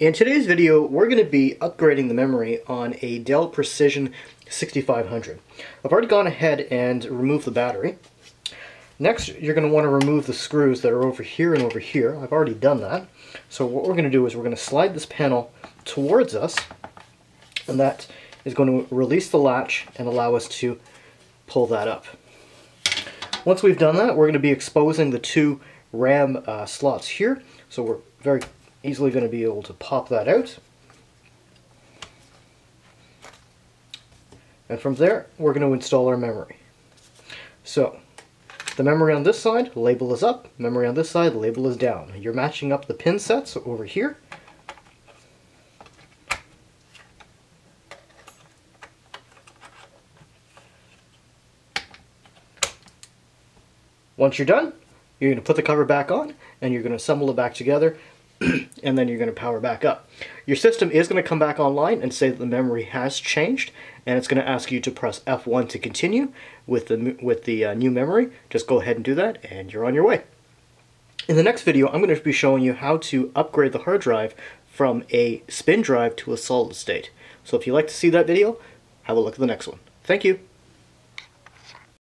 In today's video, we're going to be upgrading the memory on a Dell Precision 6500. I've already gone ahead and removed the battery. Next, you're going to want to remove the screws that are over here and over here. I've already done that. So what we're going to do is we're going to slide this panel towards us, and that is going to release the latch and allow us to pull that up. Once we've done that, we're going to be exposing the two RAM uh, slots here. So we're very easily going to be able to pop that out. And from there, we're going to install our memory. So, the memory on this side, label is up. Memory on this side, label is down. You're matching up the pin sets over here. Once you're done, you're going to put the cover back on and you're going to assemble it back together and then you're going to power back up. Your system is going to come back online and say that the memory has changed and it's going to ask you to press F1 to continue with the, with the uh, new memory. Just go ahead and do that and you're on your way. In the next video, I'm going to be showing you how to upgrade the hard drive from a spin drive to a solid state. So if you'd like to see that video, have a look at the next one. Thank you.